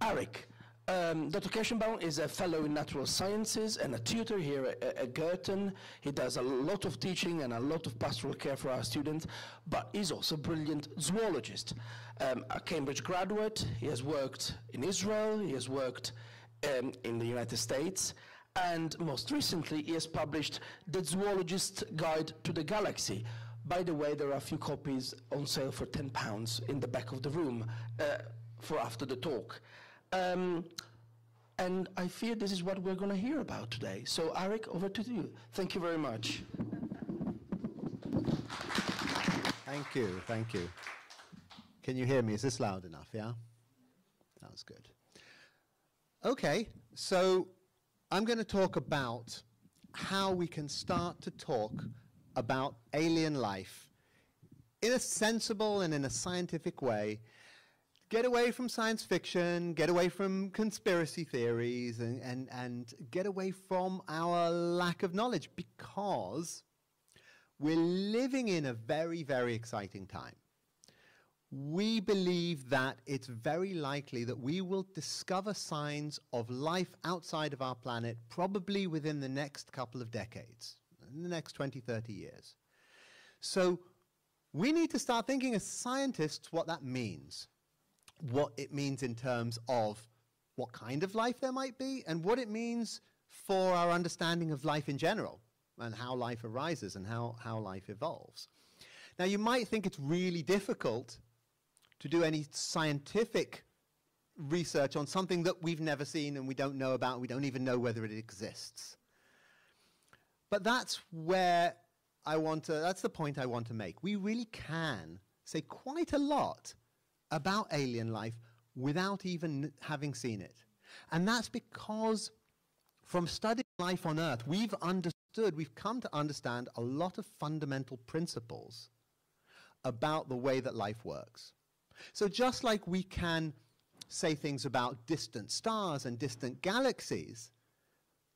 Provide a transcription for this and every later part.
Arik. Um, Dr. Kershenbaum is a fellow in natural sciences and a tutor here at, at Girton. He does a lot of teaching and a lot of pastoral care for our students, but he's also a brilliant zoologist. Um, a Cambridge graduate, he has worked in Israel, he has worked um, in the United States, and most recently he has published The Zoologist's Guide to the Galaxy. By the way, there are a few copies on sale for 10 pounds in the back of the room uh, for after the talk. Um, and I fear this is what we're going to hear about today. So, Arik, over to you. Thank you very much. Thank you, thank you. Can you hear me? Is this loud enough? Yeah? That was good. Okay, so I'm going to talk about how we can start to talk about alien life in a sensible and in a scientific way get away from science fiction, get away from conspiracy theories, and, and, and get away from our lack of knowledge because we're living in a very, very exciting time. We believe that it's very likely that we will discover signs of life outside of our planet probably within the next couple of decades, in the next 20, 30 years. So we need to start thinking as scientists what that means what it means in terms of what kind of life there might be and what it means for our understanding of life in general and how life arises and how, how life evolves. Now, you might think it's really difficult to do any scientific research on something that we've never seen and we don't know about, we don't even know whether it exists. But that's where I want to, that's the point I want to make. We really can say quite a lot about alien life without even having seen it. And that's because from studying life on Earth, we've understood, we've come to understand a lot of fundamental principles about the way that life works. So just like we can say things about distant stars and distant galaxies,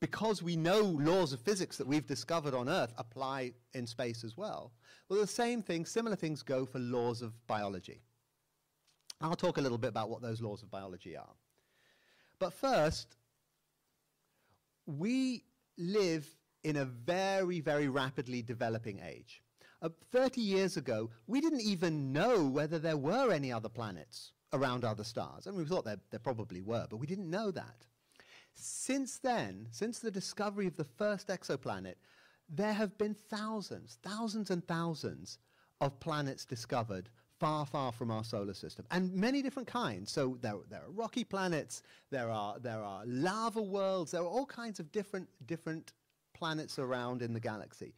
because we know laws of physics that we've discovered on Earth apply in space as well, well, the same thing, similar things go for laws of biology. I'll talk a little bit about what those laws of biology are. But first, we live in a very, very rapidly developing age. Uh, 30 years ago, we didn't even know whether there were any other planets around other stars. I mean, we thought there, there probably were, but we didn't know that. Since then, since the discovery of the first exoplanet, there have been thousands, thousands and thousands of planets discovered far, far from our solar system, and many different kinds. So there, there are rocky planets, there are, there are lava worlds, there are all kinds of different, different planets around in the galaxy.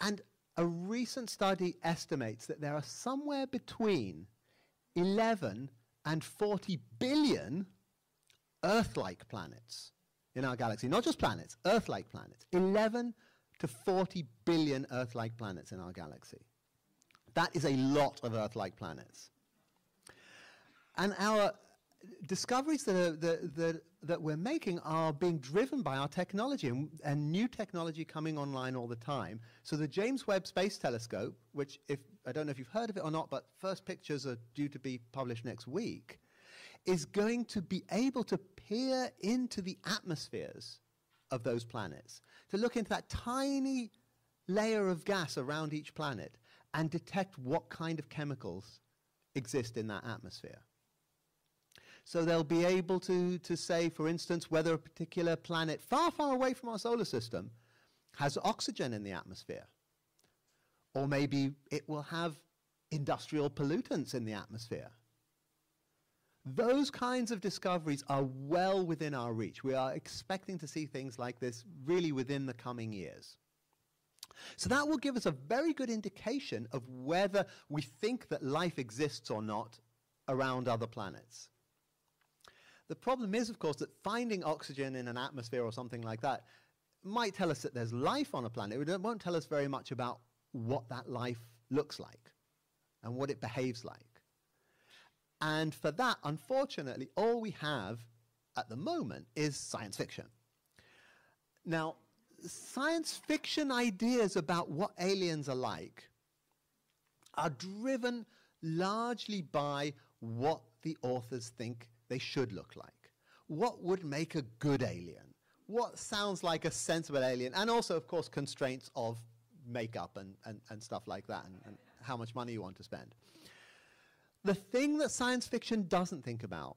And a recent study estimates that there are somewhere between 11 and 40 billion Earth-like planets in our galaxy. Not just planets, Earth-like planets. 11 to 40 billion Earth-like planets in our galaxy. That is a lot of Earth-like planets. And our discoveries that, are, that, that, that, we're making are being driven by our technology and, and, new technology coming online all the time. So the James Webb Space Telescope, which if I don't know if you've heard of it or not, but first pictures are due to be published next week, is going to be able to peer into the atmospheres of those planets, to look into that tiny layer of gas around each planet and detect what kind of chemicals exist in that atmosphere. So they'll be able to, to say, for instance, whether a particular planet far, far away from our solar system has oxygen in the atmosphere. Or maybe it will have industrial pollutants in the atmosphere. Those kinds of discoveries are well within our reach. We are expecting to see things like this really within the coming years. So that will give us a very good indication of whether we think that life exists or not around other planets. The problem is, of course, that finding oxygen in an atmosphere or something like that might tell us that there's life on a planet. It won't tell us very much about what that life looks like and what it behaves like. And for that, unfortunately, all we have at the moment is science fiction. Now, science fiction ideas about what aliens are like are driven largely by what the authors think they should look like. What would make a good alien? What sounds like a sensible alien? And also, of course, constraints of makeup and, and, and stuff like that, and, and how much money you want to spend. The thing that science fiction doesn't think about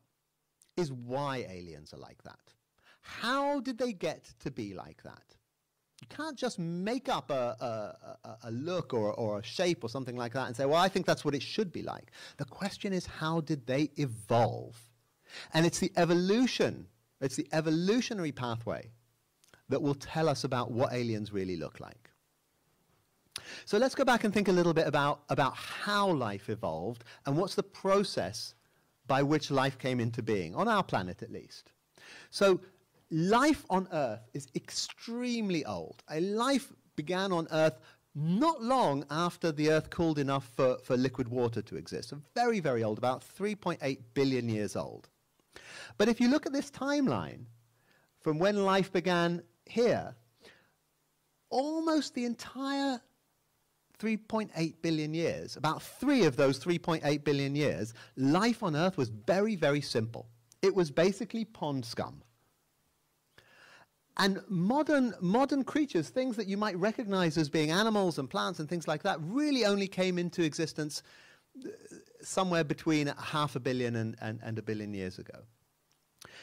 is why aliens are like that. How did they get to be like that? You can't just make up a, a, a, look or, or a shape or something like that and say, well, I think that's what it should be like. The question is, how did they evolve? And it's the evolution, it's the evolutionary pathway that will tell us about what aliens really look like. So let's go back and think a little bit about, about how life evolved and what's the process by which life came into being, on our planet at least. So life on Earth is extremely old. A life began on Earth not long after the Earth cooled enough for, for liquid water to exist. So very, very old, about 3.8 billion years old. But if you look at this timeline, from when life began here, almost the entire 3.8 billion years, about three of those 3.8 billion years, life on Earth was very, very simple. It was basically pond scum. And modern, modern creatures, things that you might recognize as being animals and plants and things like that, really only came into existence uh, somewhere between half a billion and, and, and a billion years ago.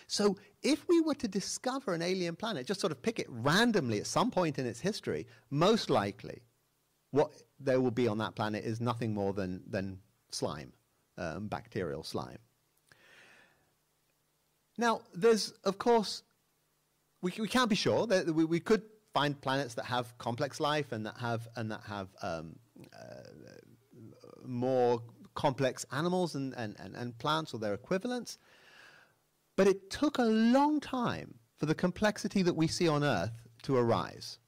So if we were to discover an alien planet, just sort of pick it randomly at some point in its history, most likely what there will be on that planet is nothing more than, than slime, um, bacterial slime. Now, there's, of course, we, we can't be sure. That we, we could find planets that have complex life and that have, and that have um, uh, more complex animals and, and, and, and plants or their equivalents. But it took a long time for the complexity that we see on Earth to arise.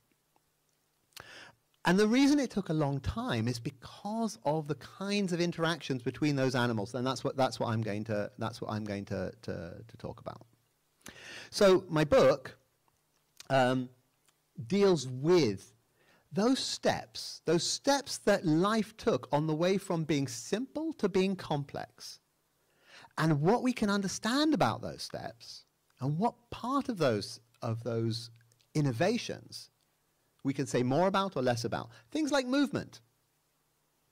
And the reason it took a long time is because of the kinds of interactions between those animals, and that's what, that's what I'm going, to, that's what I'm going to, to, to talk about. So my book um, deals with those steps, those steps that life took on the way from being simple to being complex, and what we can understand about those steps, and what part of those, of those innovations we can say more about or less about. Things like movement,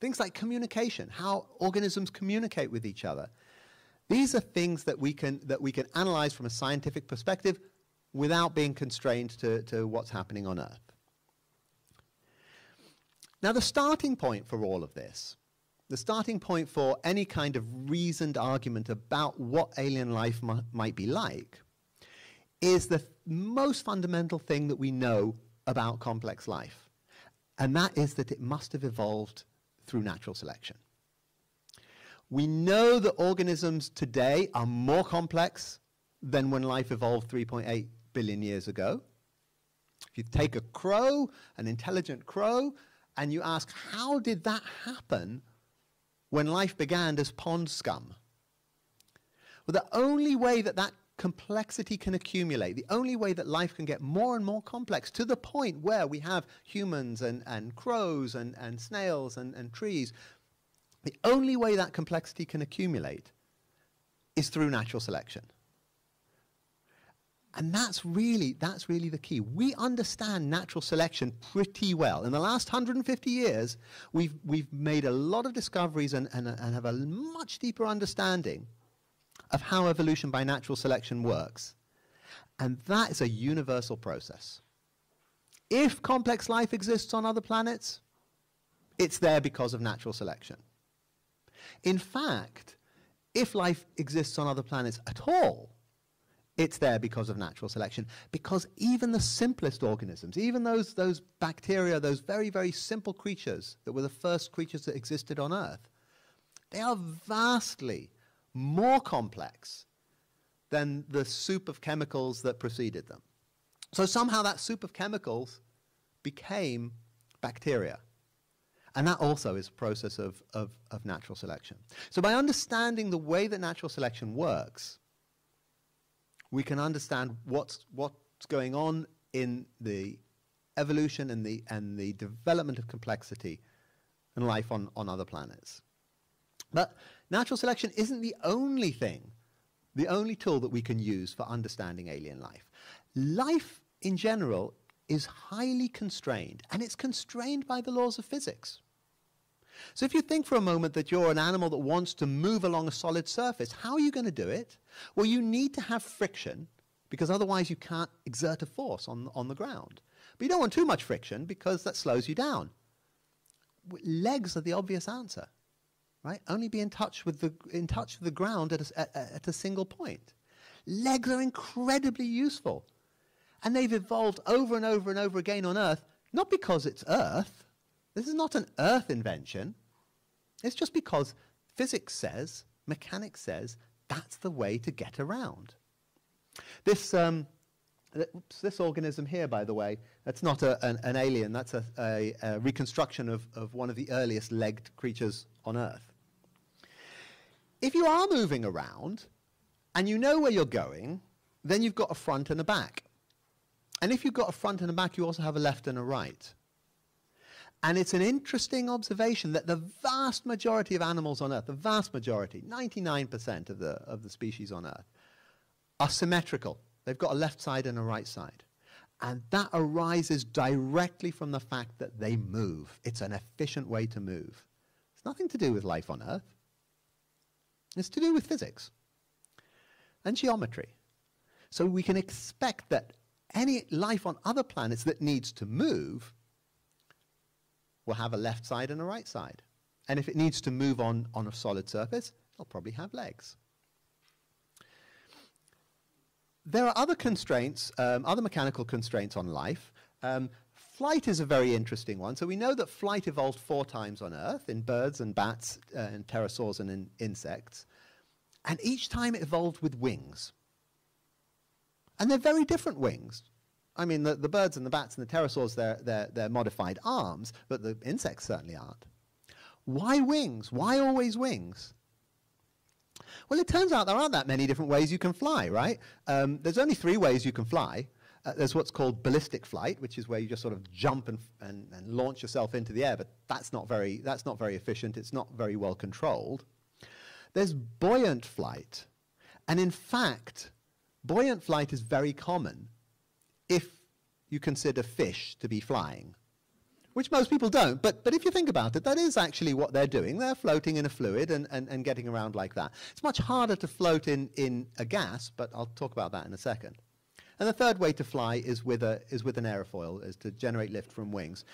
things like communication, how organisms communicate with each other. These are things that we can, that we can analyze from a scientific perspective without being constrained to, to what's happening on Earth. Now, the starting point for all of this, the starting point for any kind of reasoned argument about what alien life might be like, is the most fundamental thing that we know about complex life. And that is that it must have evolved through natural selection. We know that organisms today are more complex than when life evolved 3.8 billion years ago. If you take a crow, an intelligent crow, and you ask, how did that happen when life began as pond scum? Well, the only way that that complexity can accumulate. The only way that life can get more and more complex to the point where we have humans and, and crows and, and snails and, and trees, the only way that complexity can accumulate is through natural selection. And that's really, that's really the key. We understand natural selection pretty well. In the last 150 years, we've, we've made a lot of discoveries and, and, and have a much deeper understanding of how evolution by natural selection works. And that is a universal process. If complex life exists on other planets, it's there because of natural selection. In fact, if life exists on other planets at all, it's there because of natural selection. Because even the simplest organisms, even those, those bacteria, those very, very simple creatures that were the first creatures that existed on Earth, they are vastly more complex than the soup of chemicals that preceded them. So somehow that soup of chemicals became bacteria. And that also is a process of, of, of, natural selection. So by understanding the way that natural selection works, we can understand what's, what's going on in the evolution and the, and the development of complexity and life on, on other planets. But natural selection isn't the only thing the only tool that we can use for understanding alien life. Life in general is highly constrained, and it's constrained by the laws of physics. So if you think for a moment that you're an animal that wants to move along a solid surface, how are you going to do it? Well, you need to have friction because otherwise you can't exert a force on, on the ground. But you don't want too much friction because that slows you down. Legs are the obvious answer, right? Only be in touch with the, in touch with the ground at a, at, at a single point. Legs are incredibly useful. And they've evolved over and over and over again on Earth, not because it's Earth. This is not an Earth invention. It's just because physics says, mechanics says, that's the way to get around. This, um, oops, this organism here, by the way, that's not a, an, an, alien, that's a, a, a reconstruction of, of one of the earliest legged creatures on Earth. If you are moving around and you know where you're going, then you've got a front and a back. And if you've got a front and a back, you also have a left and a right. And it's an interesting observation that the vast majority of animals on Earth, the vast majority, 99% of the, of the species on Earth, are symmetrical. They've got a left side and a right side. And that arises directly from the fact that they move. It's an efficient way to move. It's nothing to do with life on Earth. It's to do with physics and geometry. So we can expect that any life on other planets that needs to move will have a left side and a right side. And if it needs to move on, on a solid surface, it'll probably have legs. There are other constraints, um, other mechanical constraints on life. Um, flight is a very interesting one. So we know that flight evolved four times on Earth in birds and bats uh, and pterosaurs and in insects. And each time it evolved with wings. And they're very different wings. I mean, the, the birds and the bats and the pterosaurs, they're, they're, they're modified arms, but the insects certainly aren't. Why wings? Why always wings? Well, it turns out there aren't that many different ways you can fly, right? Um, there's only three ways you can fly. Uh, there's what's called ballistic flight, which is where you just sort of jump and, and, and launch yourself into the air, but that's not, very, that's not very efficient. It's not very well controlled. There's buoyant flight. And in fact, buoyant flight is very common if you consider fish to be flying, which most people don't. But, but if you think about it, that is actually what they're doing. They're floating in a fluid and, and, and getting around like that. It's much harder to float in, in a gas, but I'll talk about that in a second. And the third way to fly is with, a, is with an aerofoil, is to generate lift from wings.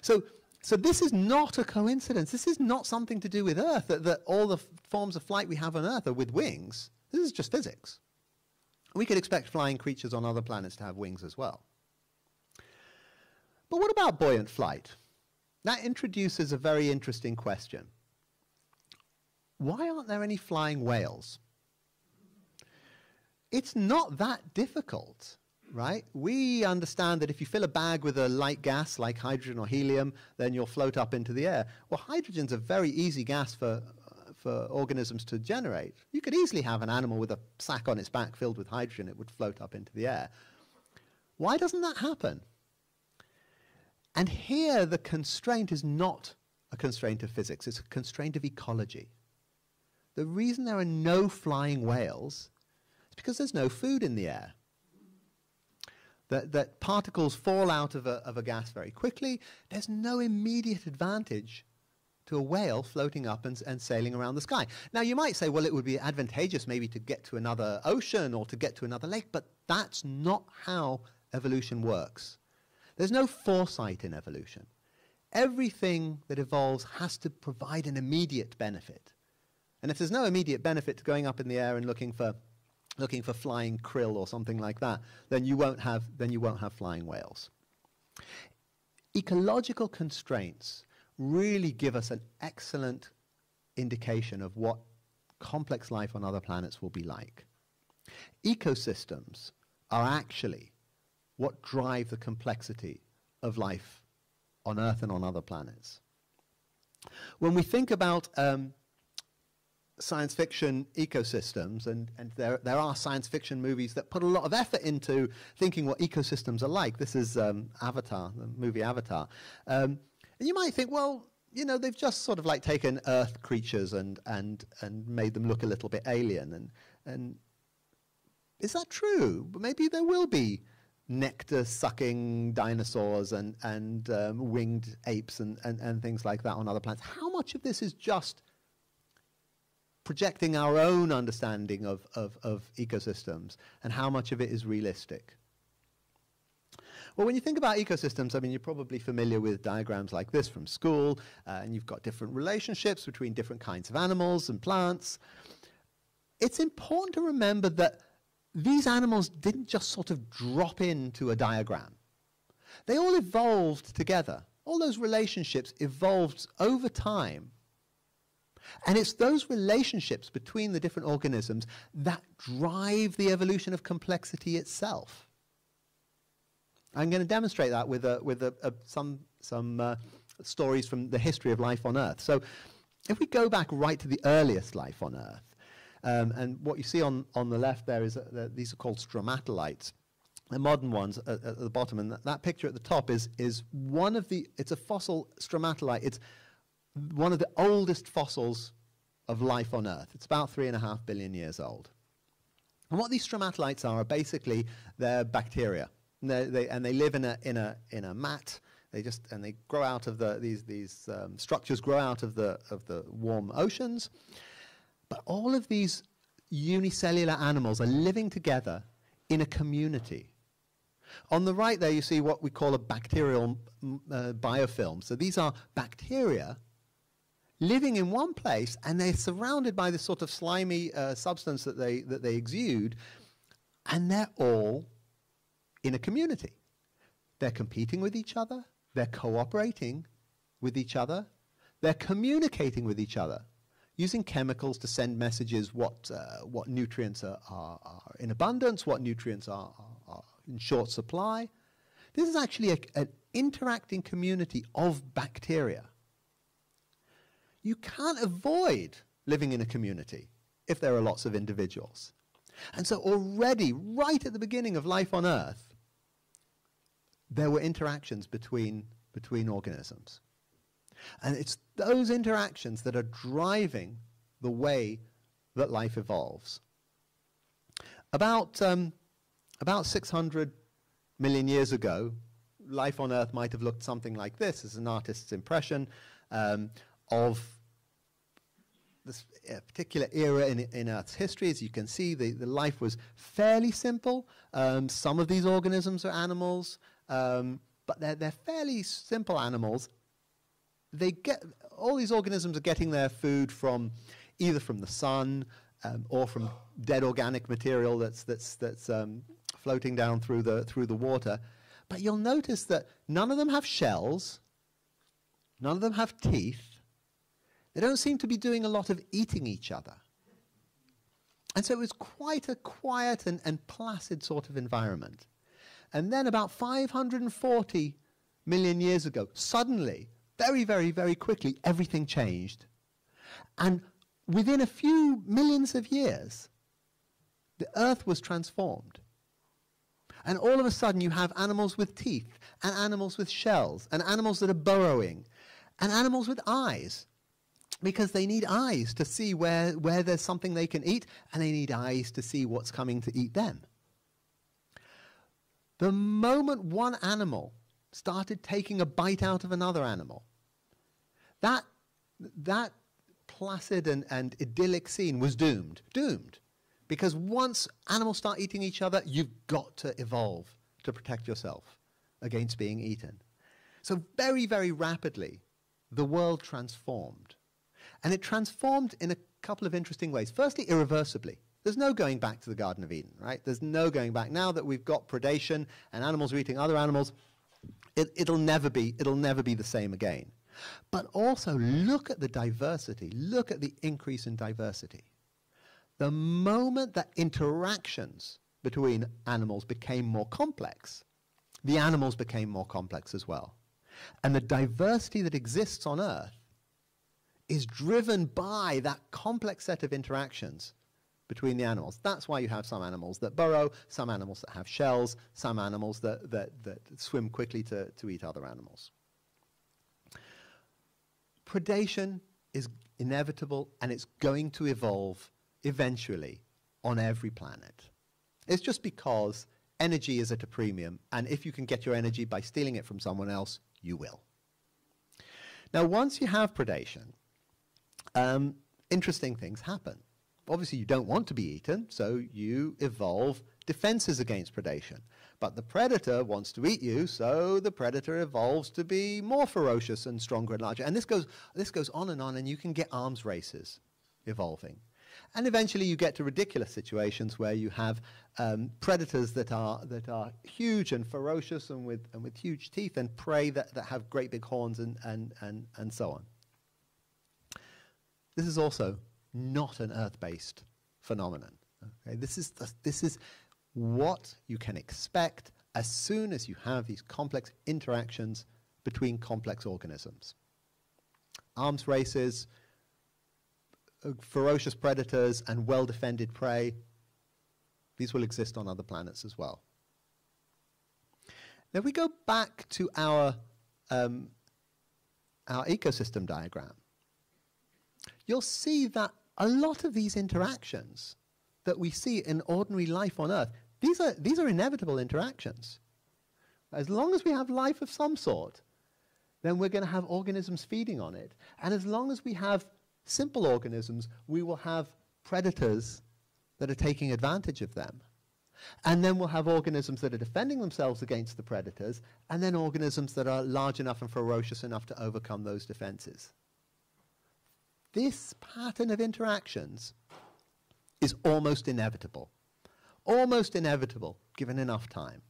So, so this is not a coincidence. This is not something to do with Earth, that, that all the forms of flight we have on Earth are with wings. This is just physics. We could expect flying creatures on other planets to have wings as well. But what about buoyant flight? That introduces a very interesting question. Why aren't there any flying whales? It's not that difficult, right? We understand that if you fill a bag with a light gas like hydrogen or helium, then you'll float up into the air. Well, hydrogen's a very easy gas for for organisms to generate. You could easily have an animal with a sack on its back filled with hydrogen, it would float up into the air. Why doesn't that happen? And here the constraint is not a constraint of physics, it's a constraint of ecology. The reason there are no flying whales is because there's no food in the air. That, that particles fall out of a, of a gas very quickly. There's no immediate advantage to a whale floating up and, and sailing around the sky. Now, you might say, well, it would be advantageous maybe to get to another ocean or to get to another lake, but that's not how evolution works. There's no foresight in evolution. Everything that evolves has to provide an immediate benefit. And if there's no immediate benefit to going up in the air and looking for, looking for flying krill or something like that, then you won't have, then you won't have flying whales. Ecological constraints really give us an excellent indication of what complex life on other planets will be like. Ecosystems are actually what drive the complexity of life on Earth and on other planets. When we think about um, science fiction ecosystems, and, and there, there are science fiction movies that put a lot of effort into thinking what ecosystems are like. This is um, Avatar, the movie Avatar. Um, and you might think, well, you know, they've just sort of like taken Earth creatures and, and, and made them look a little bit alien. And, and is that true? Maybe there will be nectar sucking dinosaurs and, and um, winged apes and, and, and things like that on other planets. How much of this is just projecting our own understanding of, of, of ecosystems and how much of it is realistic? Well, when you think about ecosystems, I mean, you're probably familiar with diagrams like this from school, uh, and you've got different relationships between different kinds of animals and plants. It's important to remember that these animals didn't just sort of drop into a diagram. They all evolved together. All those relationships evolved over time. And it's those relationships between the different organisms that drive the evolution of complexity itself. I'm going to demonstrate that with, a, with a, a, some, some uh, stories from the history of life on Earth. So if we go back right to the earliest life on Earth, um, and what you see on, on the left there is that these are called stromatolites. The modern ones at, at the bottom, and th that picture at the top is, is one of the, it's a fossil stromatolite. It's one of the oldest fossils of life on Earth. It's about three and a half billion years old. And what these stromatolites are are basically they're bacteria. And they, they, and they live in a, in a, in a mat. They just, and they grow out of the, these, these um, structures grow out of the, of the warm oceans. But all of these unicellular animals are living together in a community. On the right there, you see what we call a bacterial uh, biofilm. So these are bacteria living in one place, and they're surrounded by this sort of slimy uh, substance that they, that they exude, and they're all in a community. They're competing with each other, they're cooperating with each other, they're communicating with each other using chemicals to send messages what, uh, what nutrients are, are, are, in abundance, what nutrients are, are, in short supply. This is actually a, an interacting community of bacteria. You can't avoid living in a community if there are lots of individuals. And so already, right at the beginning of life on Earth, there were interactions between, between organisms. And it's those interactions that are driving the way that life evolves. About, um, about 600 million years ago, life on Earth might have looked something like this as an artist's impression um, of this particular era in, in, Earth's history. As you can see, the, the life was fairly simple. Um, some of these organisms are animals, um, but they're, they're fairly simple animals, they get all these organisms are getting their food from either from the sun um, or from dead organic material that's that's that's um, floating down through the through the water. But you'll notice that none of them have shells. None of them have teeth. They don't seem to be doing a lot of eating each other. And so it was quite a quiet and, and placid sort of environment. And then about 540 million years ago, suddenly very, very, very quickly, everything changed. And within a few millions of years, the earth was transformed. And all of a sudden, you have animals with teeth, and animals with shells, and animals that are burrowing, and animals with eyes. Because they need eyes to see where, where there's something they can eat, and they need eyes to see what's coming to eat them. The moment one animal started taking a bite out of another animal. That, that placid and, and idyllic scene was doomed. Doomed. Because once animals start eating each other, you've got to evolve to protect yourself against being eaten. So, very, very rapidly, the world transformed. And it transformed in a couple of interesting ways. Firstly, irreversibly. There's no going back to the Garden of Eden, right? There's no going back. Now that we've got predation and animals are eating other animals, it, it'll never be, it'll never be the same again. But also look at the diversity, look at the increase in diversity. The moment that interactions between animals became more complex, the animals became more complex as well. And the diversity that exists on Earth is driven by that complex set of interactions between the animals. That's why you have some animals that burrow, some animals that have shells, some animals that, that, that swim quickly to, to eat other animals. Predation is inevitable and it's going to evolve eventually on every planet. It's just because energy is at a premium, and if you can get your energy by stealing it from someone else, you will. Now, once you have predation, um, interesting things happen. Obviously, you don't want to be eaten, so you evolve defenses against predation. But the predator wants to eat you, so the predator evolves to be more ferocious and stronger and larger. And this goes, this goes on and on, and you can get arms races evolving. And eventually you get to ridiculous situations where you have um, predators that are, that are huge and ferocious and with, and with huge teeth and prey that, that have great big horns and, and, and, and so on. This is also not an Earth-based phenomenon. Okay? This, is the, this is what you can expect as soon as you have these complex interactions between complex organisms. Arms races, uh, ferocious predators, and well-defended prey, these will exist on other planets as well. Now, we go back to our, um, our ecosystem diagram, you'll see that a lot of these interactions that we see in ordinary life on Earth, these are, these are inevitable interactions. As long as we have life of some sort, then we're going to have organisms feeding on it. And as long as we have simple organisms, we will have predators that are taking advantage of them. And then we'll have organisms that are defending themselves against the predators, and then organisms that are large enough and ferocious enough to overcome those defenses. This pattern of interactions is almost inevitable. Almost inevitable, given enough time.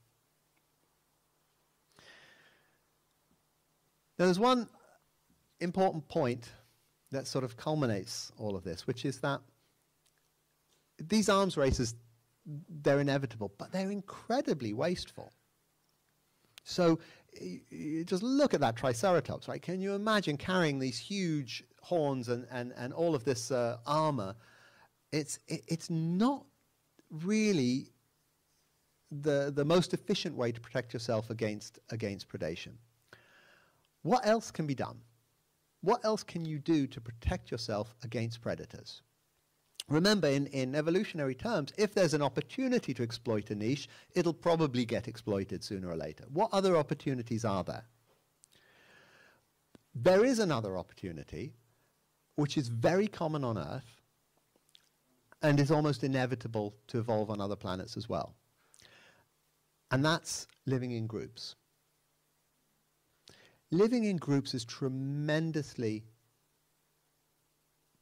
Now, there's one important point that sort of culminates all of this, which is that these arms races, they're inevitable, but they're incredibly wasteful. So just look at that Triceratops, right? Can you imagine carrying these huge horns and, and, and all of this uh, armor? It's, it, it's not really the, the most efficient way to protect yourself against, against predation. What else can be done? What else can you do to protect yourself against predators? Remember, in, in evolutionary terms, if there's an opportunity to exploit a niche, it'll probably get exploited sooner or later. What other opportunities are there? There is another opportunity, which is very common on Earth, and is almost inevitable to evolve on other planets as well. And that's living in groups. Living in groups is tremendously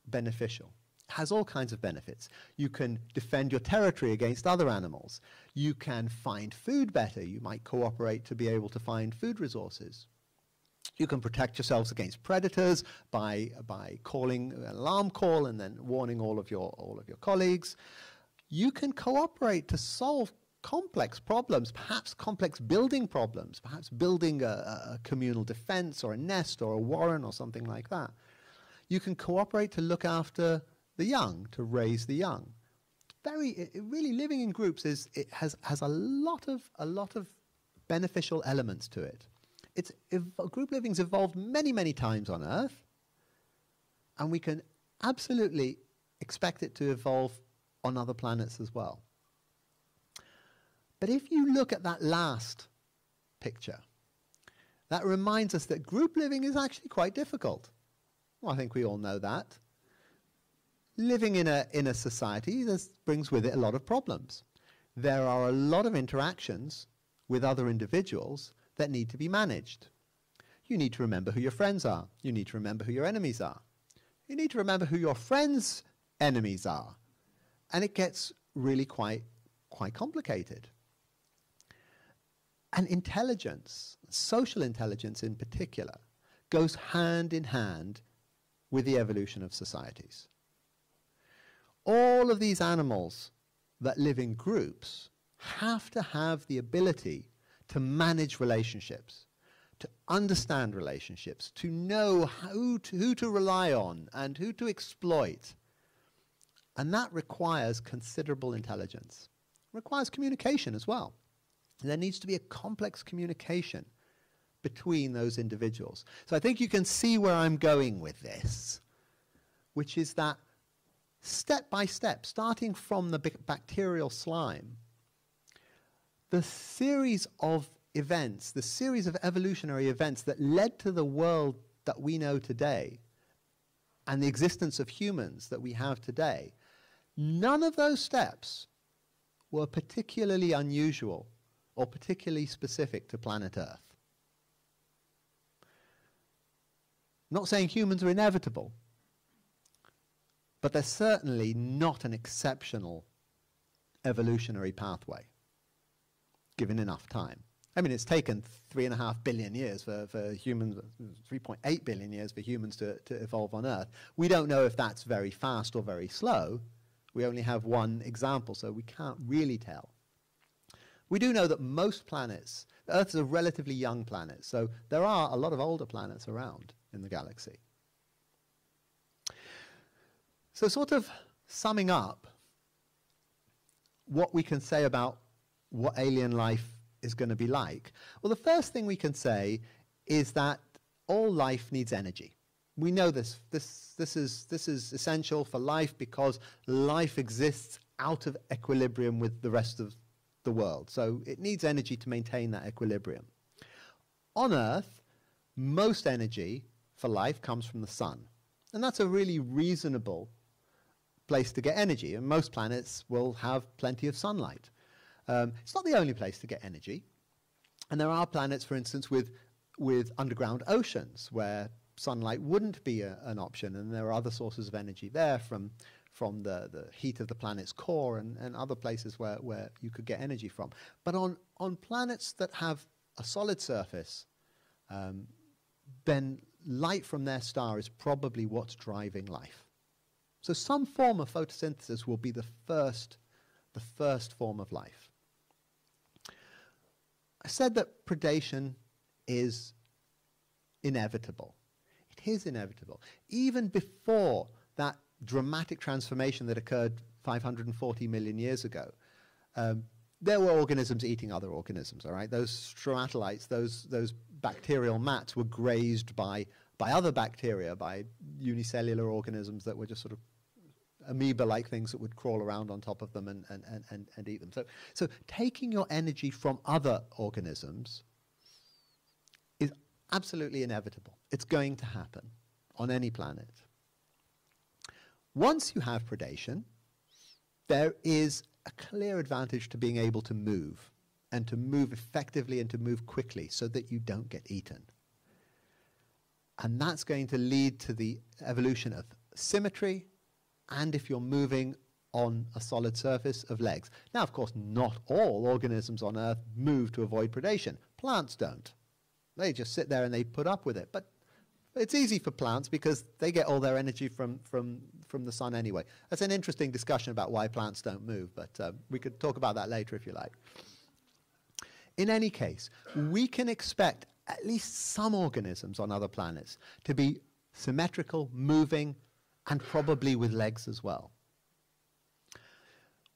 beneficial has all kinds of benefits. You can defend your territory against other animals. You can find food better. You might cooperate to be able to find food resources. You can protect yourselves against predators by, by calling an alarm call and then warning all of, your, all of your colleagues. You can cooperate to solve complex problems, perhaps complex building problems, perhaps building a, a communal defense or a nest or a warren or something like that. You can cooperate to look after the young, to raise the young. Very, it, really living in groups is, it has, has a lot of, a lot of beneficial elements to it. It's, group living's evolved many, many times on Earth, and we can absolutely expect it to evolve on other planets as well. But if you look at that last picture, that reminds us that group living is actually quite difficult. Well, I think we all know that living in a, in a society this brings with it a lot of problems. There are a lot of interactions with other individuals that need to be managed. You need to remember who your friends are. You need to remember who your enemies are. You need to remember who your friends' enemies are. And it gets really quite, quite complicated. And intelligence, social intelligence in particular, goes hand in hand with the evolution of societies all of these animals that live in groups have to have the ability to manage relationships, to understand relationships, to know who to, who to rely on and who to exploit. And that requires considerable intelligence. It requires communication as well. There needs to be a complex communication between those individuals. So I think you can see where I'm going with this, which is that step by step, starting from the bacterial slime, the series of events, the series of evolutionary events that led to the world that we know today and the existence of humans that we have today, none of those steps were particularly unusual or particularly specific to planet Earth. Not saying humans are inevitable, but they're certainly not an exceptional evolutionary pathway, given enough time. I mean, it's taken three and a half billion years for, for humans, 3.8 billion years for humans to, to evolve on Earth. We don't know if that's very fast or very slow. We only have one example, so we can't really tell. We do know that most planets, Earth is a relatively young planet, so there are a lot of older planets around in the galaxy. So, sort of summing up what we can say about what alien life is going to be like. Well, the first thing we can say is that all life needs energy. We know this. This, this, is, this is essential for life because life exists out of equilibrium with the rest of the world. So it needs energy to maintain that equilibrium. On Earth, most energy for life comes from the sun. And that's a really reasonable place to get energy. And most planets will have plenty of sunlight. Um, it's not the only place to get energy. And there are planets, for instance, with, with underground oceans where sunlight wouldn't be a, an option. And there are other sources of energy there from, from the, the heat of the planet's core and, and other places where, where you could get energy from. But on, on planets that have a solid surface, um, then light from their star is probably what's driving life. So some form of photosynthesis will be the first, the first form of life. I said that predation is inevitable. It is inevitable. Even before that dramatic transformation that occurred 540 million years ago, um, there were organisms eating other organisms, all right? Those stromatolites, those, those bacterial mats were grazed by, by other bacteria, by unicellular organisms that were just sort of amoeba-like things that would crawl around on top of them and, and, and, and, eat them. So, so taking your energy from other organisms is absolutely inevitable. It's going to happen on any planet. Once you have predation, there is a clear advantage to being able to move and to move effectively and to move quickly so that you don't get eaten. And that's going to lead to the evolution of symmetry and if you're moving on a solid surface of legs. Now, of course, not all organisms on Earth move to avoid predation. Plants don't. They just sit there and they put up with it. But it's easy for plants because they get all their energy from, from, from the sun anyway. That's an interesting discussion about why plants don't move, but uh, we could talk about that later if you like. In any case, we can expect at least some organisms on other planets to be symmetrical, moving, and probably with legs as well.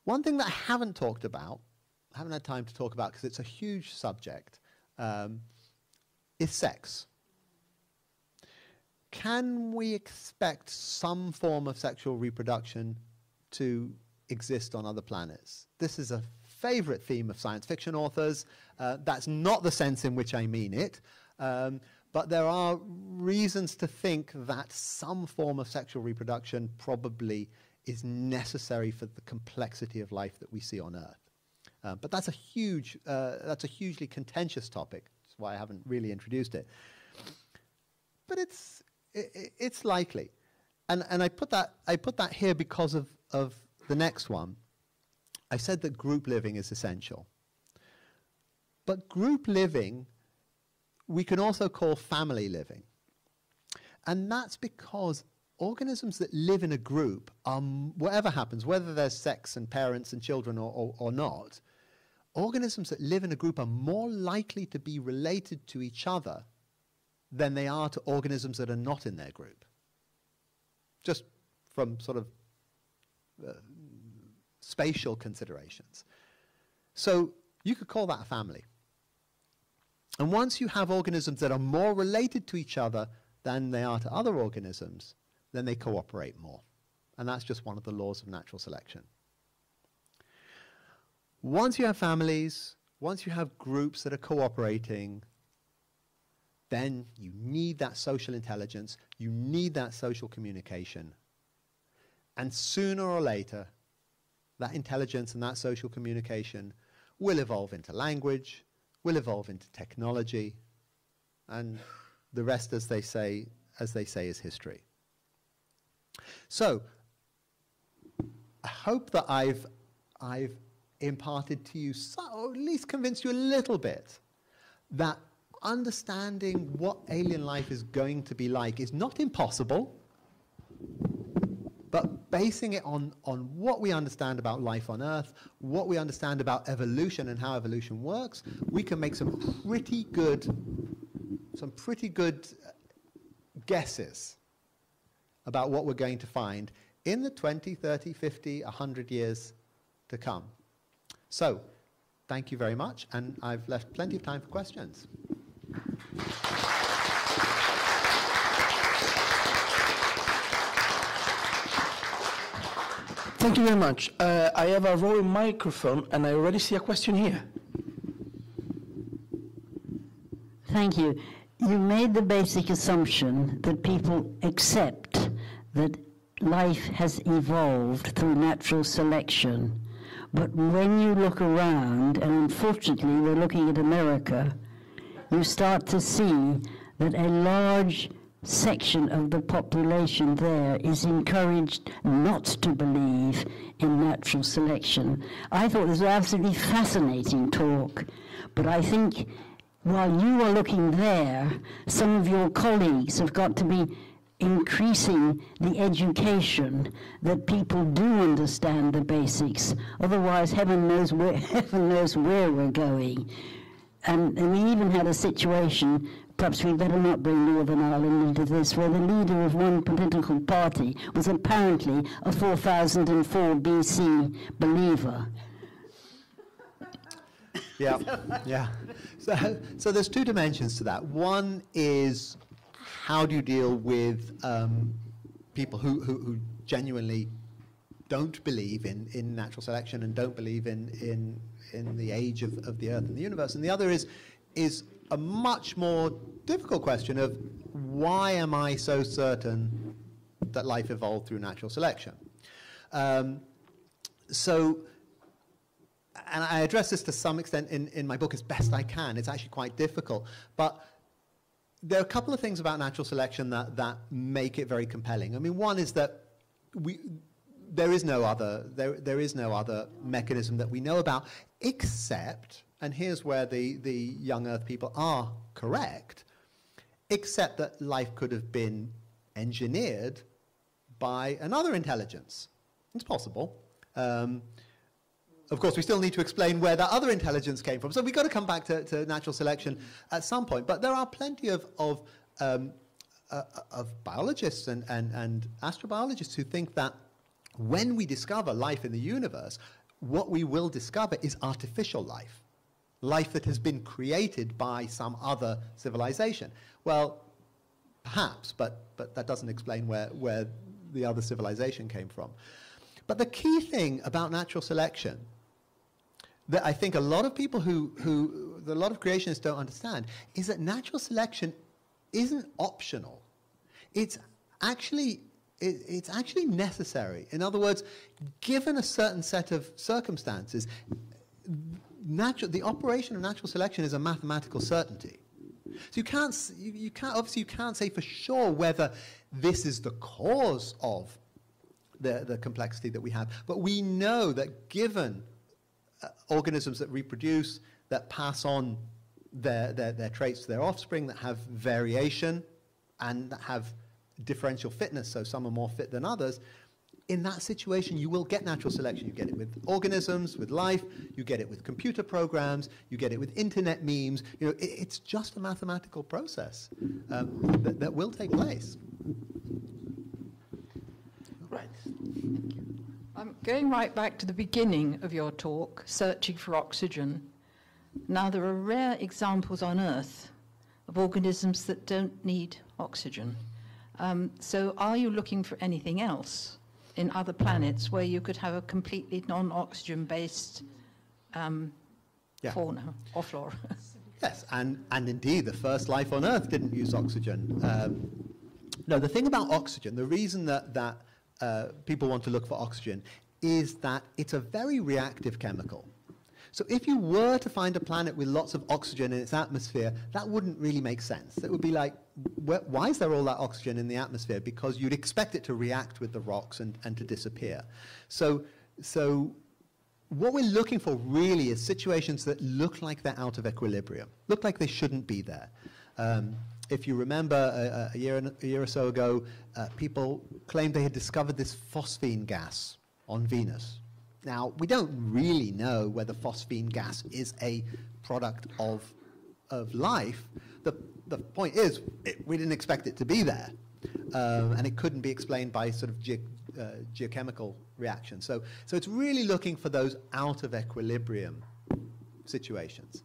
One thing that I haven't talked about, I haven't had time to talk about because it's a huge subject, um, is sex. Can we expect some form of sexual reproduction to exist on other planets? This is a favorite theme of science fiction authors. Uh, that's not the sense in which I mean it. Um, but there are reasons to think that some form of sexual reproduction probably is necessary for the complexity of life that we see on Earth. Uh, but that's a huge, uh, that's a hugely contentious topic. That's why I haven't really introduced it. But it's, it, it's likely. And, and I, put that, I put that here because of, of the next one. I said that group living is essential. But group living we can also call family living. And that's because organisms that live in a group, um, whatever happens, whether there's sex and parents and children or, or, or not, organisms that live in a group are more likely to be related to each other than they are to organisms that are not in their group. Just from sort of uh, spatial considerations. So you could call that a family. And once you have organisms that are more related to each other than they are to other organisms, then they cooperate more. And that's just one of the laws of natural selection. Once you have families, once you have groups that are cooperating, then you need that social intelligence, you need that social communication. And sooner or later, that intelligence and that social communication will evolve into language, will evolve into technology, and the rest, as they say, as they say, is history. So, I hope that I've, I've imparted to you, so, or at least convinced you a little bit, that understanding what alien life is going to be like is not impossible, but basing it on, on what we understand about life on Earth, what we understand about evolution and how evolution works, we can make some pretty good, some pretty good guesses about what we're going to find in the 20, 30, 50, 100 years to come. So, thank you very much, and I've left plenty of time for questions. Thank you very much. Uh, I have a rolling microphone, and I already see a question here. Thank you. You made the basic assumption that people accept that life has evolved through natural selection. But when you look around, and unfortunately we're looking at America, you start to see that a large section of the population there is encouraged not to believe in natural selection. I thought this was absolutely fascinating talk, but I think while you are looking there, some of your colleagues have got to be increasing the education that people do understand the basics. Otherwise, heaven knows where, heaven knows where we're going. And, and we even had a situation perhaps we better not bring Northern Ireland into this, where the leader of one political party was apparently a 4004 BC believer. Yeah, yeah. So, so there's two dimensions to that. One is how do you deal with um, people who, who, who, genuinely don't believe in, in natural selection and don't believe in, in, in the age of, of the earth and the universe. And the other is, is a much more difficult question of why am I so certain that life evolved through natural selection? Um, so, and I address this to some extent in, in my book as best I can. It's actually quite difficult. But there are a couple of things about natural selection that, that make it very compelling. I mean, one is that we, there is no other there, there is no other mechanism that we know about except and here's where the, the young earth people are correct except that life could have been engineered by another intelligence it's possible um, of course, we still need to explain where that other intelligence came from. So we've got to come back to, to natural selection at some point. But there are plenty of, of, um, uh, of biologists and, and, and astrobiologists who think that when we discover life in the universe, what we will discover is artificial life, life that has been created by some other civilization. Well, perhaps, but, but that doesn't explain where, where the other civilization came from. But the key thing about natural selection that I think a lot of people who, who a lot of creationists don't understand is that natural selection isn't optional. It's actually it, it's actually necessary. In other words, given a certain set of circumstances, natural, the operation of natural selection is a mathematical certainty. So you can't, you, you can't, obviously you can't say for sure whether this is the cause of the, the complexity that we have, but we know that given uh, organisms that reproduce, that pass on their, their, their traits to their offspring, that have variation, and that have differential fitness, so some are more fit than others, in that situation, you will get natural selection. You get it with organisms, with life, you get it with computer programs, you get it with internet memes. You know, it, it's just a mathematical process um, that, that will take place. Right. Thank you. I'm going right back to the beginning of your talk, searching for oxygen. Now, there are rare examples on Earth of organisms that don't need oxygen. Um, so, are you looking for anything else in other planets where you could have a completely non oxygen based um, Yeah. fauna or flora. Yes, and, and indeed, the first life on Earth didn't use oxygen. Um, no, the thing about oxygen, the reason that, that uh, people want to look for oxygen is that it's a very reactive chemical. So if you were to find a planet with lots of oxygen in its atmosphere, that wouldn't really make sense. It would be like, wh- why is there all that oxygen in the atmosphere? Because you'd expect it to react with the rocks and, and to disappear. So, so what we're looking for really is situations that look like they're out of equilibrium, look like they shouldn't be there. Um, if you remember a, a, year, a year or so ago, uh, people claimed they had discovered this phosphine gas on Venus. Now, we don't really know whether phosphine gas is a product of, of life. The, the point is, it, we didn't expect it to be there. Um, and it couldn't be explained by sort of ge- uh, geochemical reactions. So, so it's really looking for those out of equilibrium situations.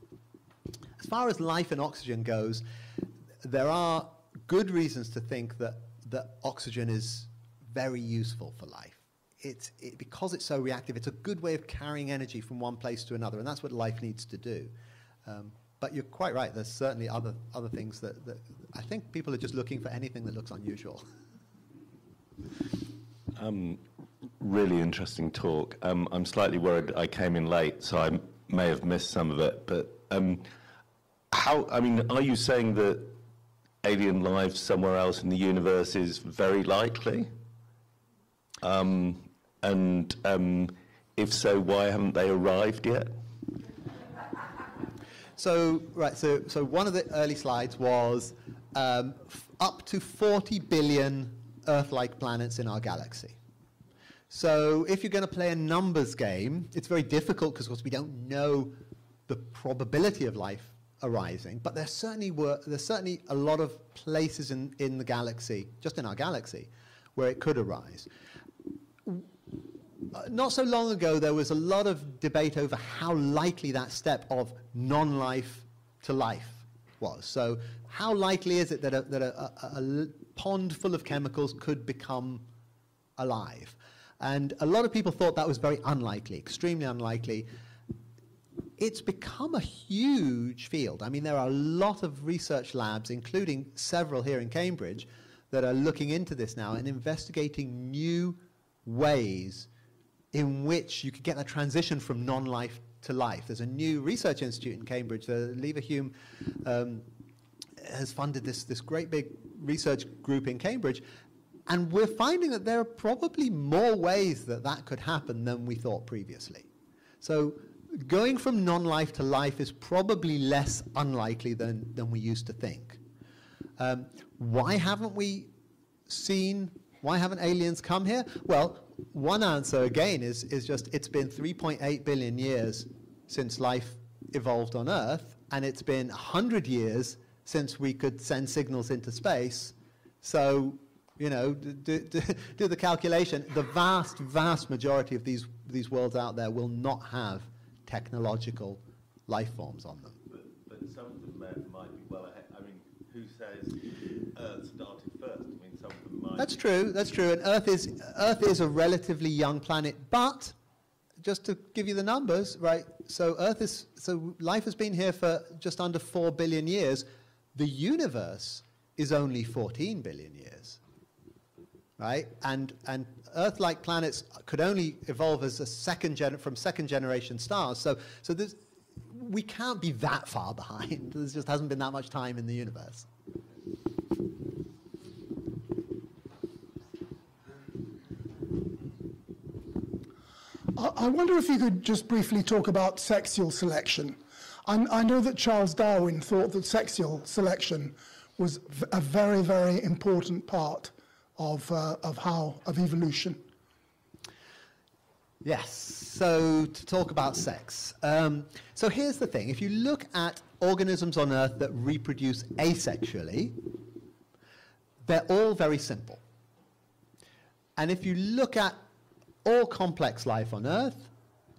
As far as life and oxygen goes, there are good reasons to think that, that oxygen is very useful for life. It's, it, because it's so reactive, it's a good way of carrying energy from one place to another, and that's what life needs to do. Um, but you're quite right, there's certainly other, other things that, that I think people are just looking for anything that looks unusual. Really interesting talk. Um, I'm slightly worried I came in late, so I may have missed some of it. But um, how? I mean, are you saying that alien life somewhere else in the universe is very likely? Um, and um, if so, why haven't they arrived yet? So, right, so, so one of the early slides was um, up to 40 billion Earth-like planets in our galaxy. So if you're going to play a numbers game, it's very difficult because, of course, we don't know the probability of life arising, but there certainly were, there's certainly a lot of places in, in the galaxy, just in our galaxy, where it could arise. Not so long ago, there was a lot of debate over how likely that step of non-life to life was. So, how likely is it that a, that a, a, a pond full of chemicals could become alive? And a lot of people thought that was very unlikely, extremely unlikely. It's become a huge field. I mean, there are a lot of research labs, including several here in Cambridge, that are looking into this now and investigating new ways in which you could get that transition from non-life to life. There's a new research institute in Cambridge, the Leverhulme um, has funded this, this great big research group in Cambridge, and we're finding that there are probably more ways that that could happen than we thought previously. So going from non-life to life is probably less unlikely than, than we used to think. Um, why haven't we seen, why haven't aliens come here? Well, one answer again is, is just it's been 3.8 billion years since life evolved on Earth, and it's been 100 years since we could send signals into space. So, you know, do, do, do the calculation. The vast, vast majority of these, these worlds out there will not have technological life forms on them. But, but some of them might, be well ahead. I mean, who says Earth started might. That's true. That's true. And Earth is Earth is a relatively young planet, but just to give you the numbers, right? So Earth is so life has been here for just under four billion years. The universe is only 14 billion years, right? And and Earth-like planets could only evolve as a second gen- from second generation stars. So so there's, we can't be that far behind. There just hasn't been that much time in the universe. I wonder if you could just briefly talk about sexual selection. I, I know that Charles Darwin thought that sexual selection was a very, very important part of, uh, of how, of evolution. Yes. So to talk about sex. Um, so here's the thing: if you look at organisms on Earth that reproduce asexually, they're all very simple. And if you look at all complex life on Earth,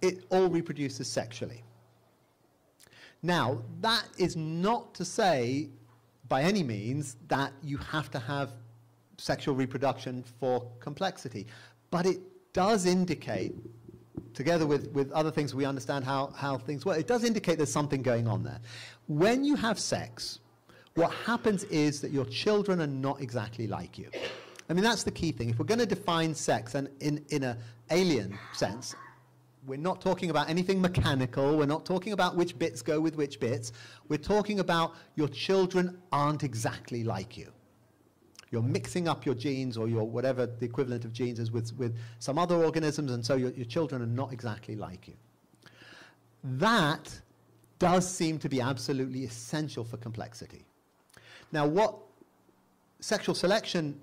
it all reproduces sexually. Now, that is not to say, by any means, that you have to have sexual reproduction for complexity, but it does indicate together with, with other things, we understand how, how things work. It does indicate there's something going on there. When you have sex, what happens is that your children are not exactly like you. I mean, that's the key thing. If we're going to define sex, and in, in an alien sense, we're not talking about anything mechanical. We're not talking about which bits go with which bits. We're talking about your children aren't exactly like you. You're mixing up your genes or your whatever the equivalent of genes is with, with some other organisms, and so your, your children are not exactly like you. That does seem to be absolutely essential for complexity. Now, what sexual selection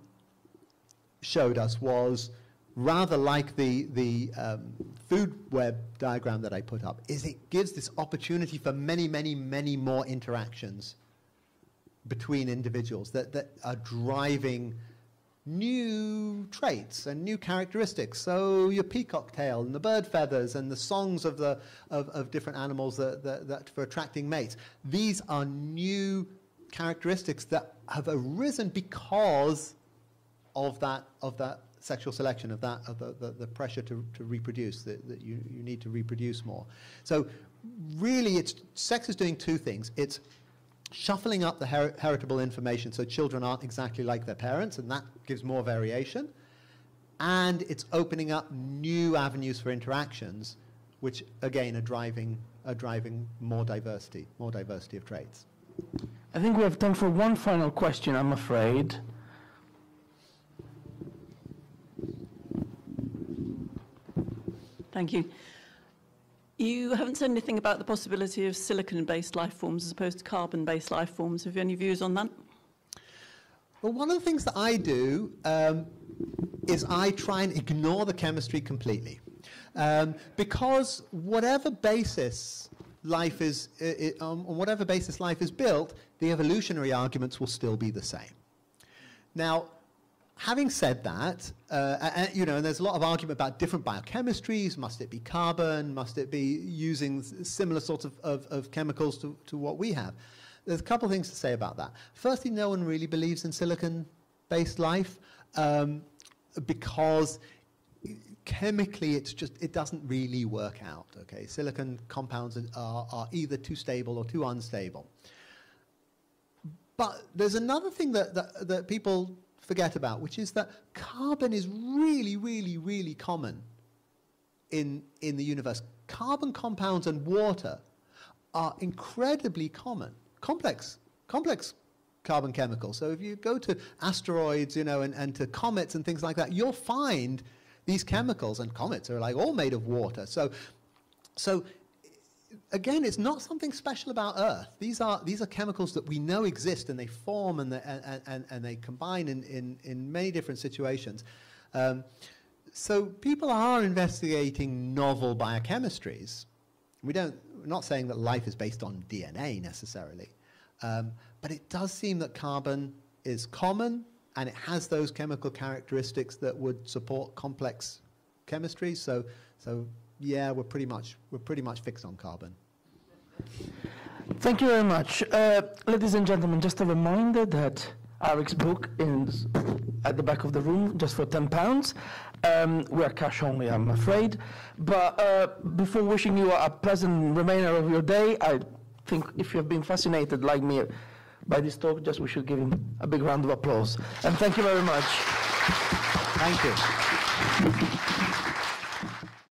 showed us was rather like the, the um, food web diagram that I put up, is it gives this opportunity for many, many, many more interactions between individuals that, that are driving new traits and new characteristics. So your peacock tail and the bird feathers and the songs of, the, of, of different animals that, that, that for attracting mates. These are new characteristics that have arisen because of that, of that sexual selection, of that, of the, the, the pressure to, to reproduce, that, that you, you need to reproduce more. So really, it's, sex is doing two things. It's shuffling up the her heritable information so children aren't exactly like their parents, and that gives more variation. And it's opening up new avenues for interactions, which again are driving, are driving more diversity, more diversity of traits. I think we have time for one final question, I'm afraid. Thank you. You haven't said anything about the possibility of silicon-based life forms as opposed to carbon-based life forms. Have you any views on that? Well, one of the things that I do um, is I try and ignore the chemistry completely. Um, because whatever basis life is, it, um, on whatever basis life is built, the evolutionary arguments will still be the same. Now, having said that, uh, and, you know, and there's a lot of argument about different biochemistries. Must it be carbon? Must it be using similar sorts of, of, of chemicals to, to what we have? There's a couple of things to say about that. Firstly, no one really believes in silicon-based life um, because chemically it's just it doesn't really work out okay silicon compounds are, are either too stable or too unstable but there's another thing that, that, that people forget about, which is that carbon is really, really, really common in, in the universe. Carbon compounds and water are incredibly common, complex, complex carbon chemicals. So if you go to asteroids, you know, and, and to comets and things like that, you'll find these chemicals, and comets are like all made of water. So, so again, it's not something special about Earth. These are, these are chemicals that we know exist and they form and they, and, and, and they combine in, in, in many different situations. Um, so people are investigating novel biochemistries. We don't, we're not saying that life is based on DNA necessarily, um, but it does seem that carbon is common and it has those chemical characteristics that would support complex chemistry. So, so yeah, we're pretty much we're pretty much fixed on carbon. Thank you very much, uh, ladies and gentlemen. Just a reminder that Arik's book is at the back of the room, just for ten pounds. Um, we are cash only, I'm afraid. But uh, before wishing you a pleasant remainder of your day, I think if you have been fascinated like me by this talk, just we should give him a big round of applause. And thank you very much. Thank you.